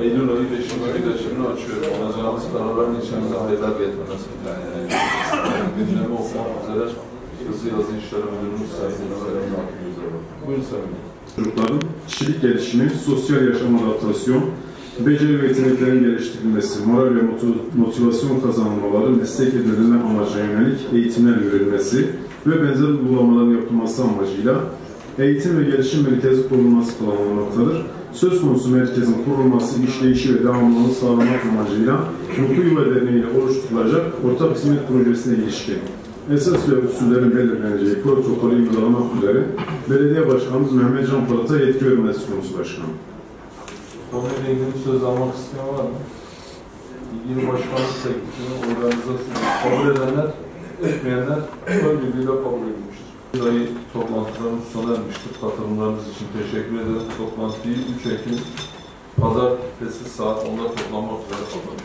Eylül ayı 5. güneşini açıyorum. Alacağımız kararların içimize hayırlar getirmesi. Yani gündemi okumak üzere Hızlı Yazı İşleri Müdürümüz Sayın Selam Hakkı Buyurun Sayın Çocukların kişilik gelişimi, sosyal yaşam adaptasyon, beceri ve yeteneklerin geliştirilmesi, moral ve motiv- motivasyon kazanmaları, meslek edinme amacına yönelik eğitimler verilmesi ve benzer uygulamaların yapılması amacıyla eğitim ve gelişim merkezi kurulması planlanmaktadır. Söz konusu merkezin kurulması, işleyişi ve devamlılığını sağlamak amacıyla Mutlu Yuva Derneği ile oluşturulacak ortak hizmet projesine ilişkin esas ve usullerin belirleneceği protokolü imzalamak üzere Belediye Başkanımız Mehmet Can Polat'a yetki vermesi konusu başkanım. Konuyla ilgili söz almak isteyen var mı? İlgili başkanlık teklifini organizasyonu kabul edenler, etmeyenler ön birliğiyle kabul edilmiştir. Bir ayı toplantılarımız sona ermiştir. Katılımlarınız için teşekkür ederim. Toplantıyı 3 Ekim Pazartesi saat 10'da toplanmak üzere kapatıyorum.